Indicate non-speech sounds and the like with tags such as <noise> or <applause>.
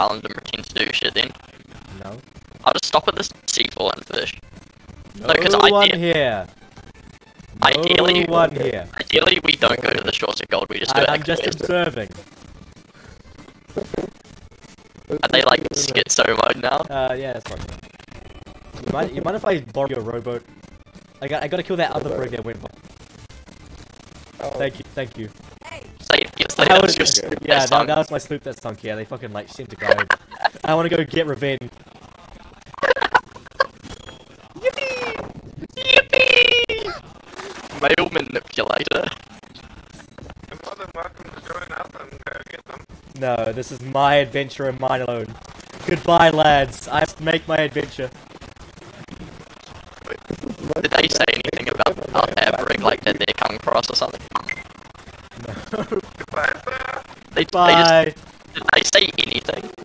island and pretend to do shit then. No. I'll just stop at this C4 and fish. No, No, 'cause one idea- here. Ideally- no one here. Ideally, we don't go to the shores of gold, we just go I, to I'm just Equus. observing. Are they like schizo mode now? Uh, yeah, that's fine. You mind, you mind if I borrow your rowboat? I got, I gotta kill that other brig that went. by. Oh, Thank you, thank you. Yes, say That was- was your Yeah, that, that was my sloop that sunk. Yeah, they fucking like seem to go. I want to go get revenge. Yippee! Yippee! Male manipulator. You're more than welcome to join us and go get them. No, this is my adventure and mine alone. Goodbye, lads. I must make my adventure. Did they say anything about our their like that they're coming for us or something? <laughs> <laughs> Goodbye, sir. They, they just, did they say anything?